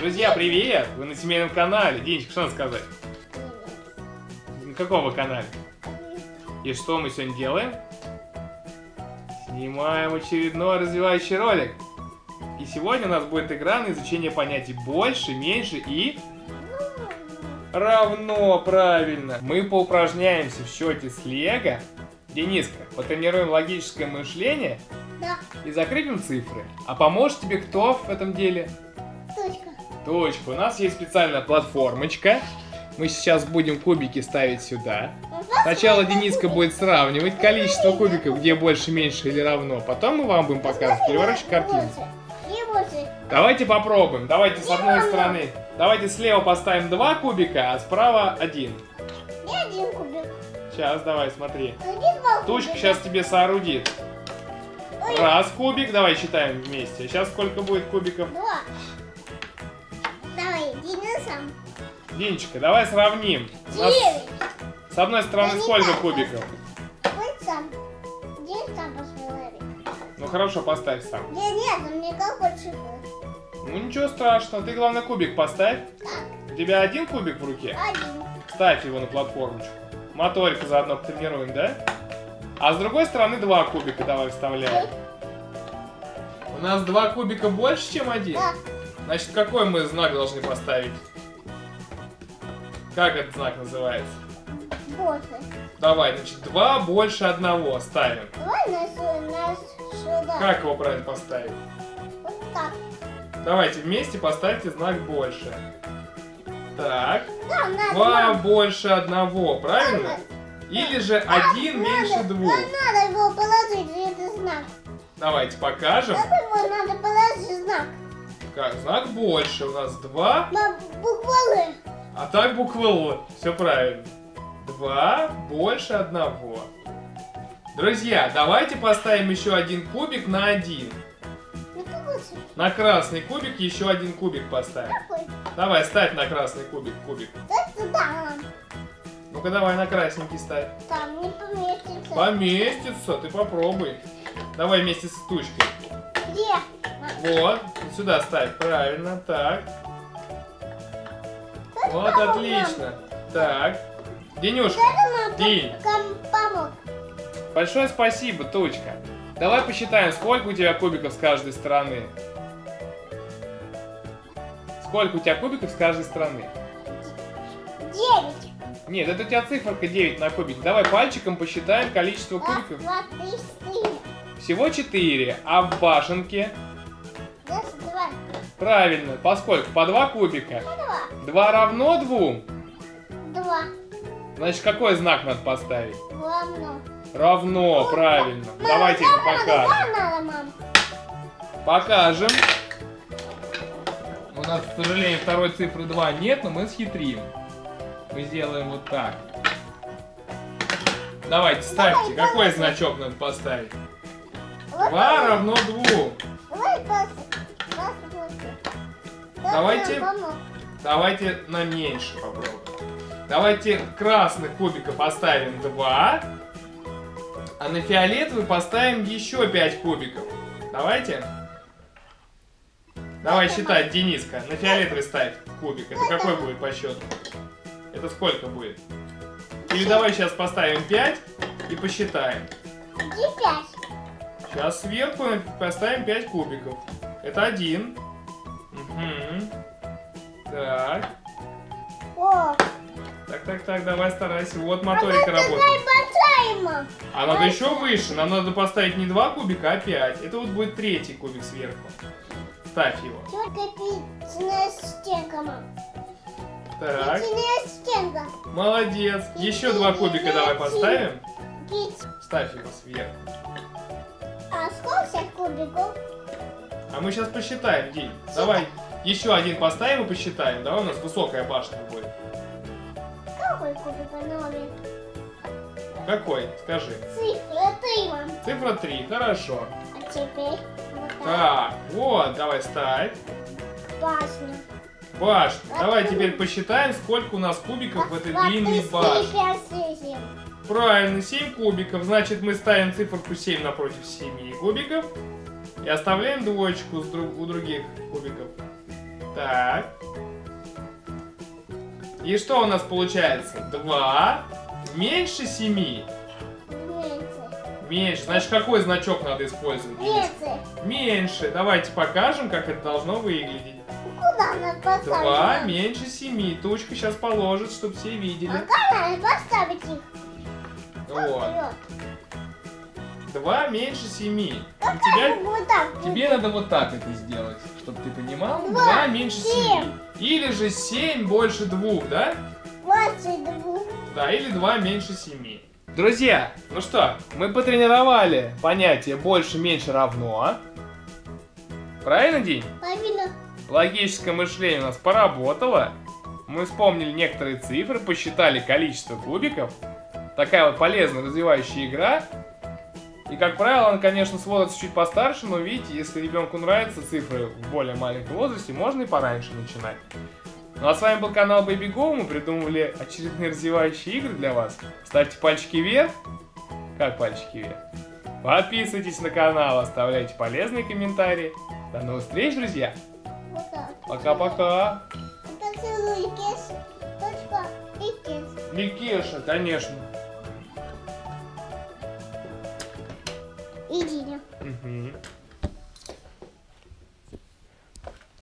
Друзья, привет! Вы на семейном канале. Денечка, что надо сказать? На какого канале? И что мы сегодня делаем? Снимаем очередной развивающий ролик. И сегодня у нас будет игра на изучение понятий больше, меньше и равно, правильно. Мы поупражняемся в счете с Лего. Дениска, потренируем логическое мышление Да, и закрепим цифры. А поможет тебе кто в этом деле? точка. Точка. У нас есть специальная платформочка. Мы сейчас будем кубики ставить сюда. Сначала Дениска будет сравнивать количество кубиков, где больше, меньше или равно. Потом мы вам будем показывать переворачивать картинку. Давайте попробуем. Давайте с одной стороны. Давайте слева поставим два кубика, а справа один. И один кубик. Сейчас, давай, смотри. Тучка сейчас тебе соорудит. Раз кубик, давай считаем вместе. Сейчас сколько будет кубиков? Два. Сам. Динчика, давай сравним. Нас Девять. с одной стороны Да сколько кубиков? Вот сам. Денис сам посмотри. Ну хорошо, поставь сам. Да нет, у меня как больше было. Ну ничего страшного, ты главное кубик поставь. Так, У тебя один кубик в руке? один. Ставь его на платформочку. Моторику заодно тренируем, да? А с другой стороны два кубика давай вставляем. У нас два кубика больше, чем один? Да. Значит, какой мы знак должны поставить? Как этот знак называется? Больше. Давай, значит, два больше одного ставим. Давай нас, нас сюда. Как его правильно поставить? Вот так. Давайте вместе поставьте знак больше. Так. Да, надо. Два нам. больше одного, правильно? Или же один Надо, меньше двух. Нам надо его положить, этот знак. Давайте покажем. Как его надо положить знак? Как? Знак больше. У нас два, буквы. А так буква Л. Все правильно. Два больше одного. Друзья, давайте поставим еще один кубик на один. На красный кубик еще один кубик поставим. Какой? Давай, ставь на красный кубик кубик. Ну-ка давай на красненький ставь. Там не поместится. Поместится, ты попробуй. Давай вместе с тучкой. Где? Вот, сюда ставь, правильно, так. Вот, отлично. Так. Денюшка, помог. большое спасибо, Тучка. Давай посчитаем, сколько у тебя кубиков с каждой стороны. Сколько у тебя кубиков с каждой стороны? Девять. Нет, это у тебя циферка 9 на кубик. Давай пальчиком посчитаем количество Раз, кубиков. два, три, четыре. Всего 4, а в башенке? Раз, два. Правильно, поскольку по 2 кубика. Два. 2 равно 2. Два. Значит, какой знак надо поставить? Равно. Равно, правильно. Мам, Давайте да, это надо, покажем. да, надо, мам. Покажем. У нас, к сожалению, второй цифры 2 нет, но мы схитрим. Мы сделаем вот так. Давайте, ставьте. Давай, Какой давай. значок надо поставить? 2 равно 2. Давай посмотрим. Да, Давайте. Давайте на меньше попробуем. Давайте красных кубиков поставим 2. А на фиолетовый поставим еще 5 кубиков. Давайте. Давай считать, Дениска. На фиолетовый ставь кубик. Это какой будет по счету? Это сколько будет? Или давай сейчас поставим 5 и посчитаем. Где 5? Сейчас сверху поставим 5 кубиков. Это 1. Так. О, Так, так, так, давай старайся. Вот моторика какая работает. А надо еще выше. Нам надо поставить не два кубика, а 5. Это вот будет третий кубик сверху. Ставь его. Так. Молодец. Еще два кубика давай поставим. Пять. Ставь его сверху. А сколько кубиков? А мы сейчас посчитаем, Дим. Давай еще один поставим и посчитаем. Давай у нас высокая башня будет. Какой кубик номер? Какой? Скажи. Цифра три, мам. Цифра 3. Хорошо. А теперь вот так. Так, вот, давай ставь. Башня. Башня. Давай теперь посчитаем, сколько у нас кубиков в этой Два, длинной башне. Правильно, 7 кубиков. Значит, мы ставим циферку 7 напротив 7 кубиков. И оставляем двоечку у других кубиков. Так. И что у нас получается? 2 меньше 7. Меньше. Меньше. Значит, какой значок надо использовать? Меньше. Меньше. Давайте покажем, как это должно выглядеть. Куда надо поставить? 2 меньше 7. Тучка сейчас положит, чтобы все видели. А как надо поставить их? Вот. Вперед. 2 меньше 7. У Как тебя... вот так? Тебе надо вот так это сделать, чтобы ты понимал. Два, 2 меньше 7. семь. Или же 7 больше 2, да? Двадцать двух. Да, или 2 меньше 7. Друзья, ну что, мы потренировали понятие больше-меньше равно. Правильно, День? Половина. Логическое мышление у нас поработало. Мы вспомнили некоторые цифры, посчитали количество кубиков. Такая вот полезная развивающая игра. И, как правило, она, конечно, смотрится чуть постарше, но видите, если ребенку нравятся цифры в более маленьком возрасте, можно и пораньше начинать. Ну а с вами был канал Baby Go, мы придумывали очередные развивающие игры для вас. Ставьте пальчики вверх. Как пальчики вверх? Подписывайтесь на канал, оставляйте полезные комментарии. До новых встреч, друзья! Пока-пока! Поцелуй. Микеша, конечно.